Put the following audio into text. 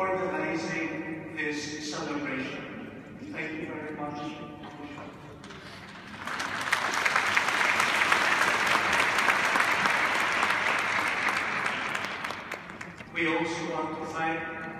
organizing this celebration. Thank you very much. We also want to thank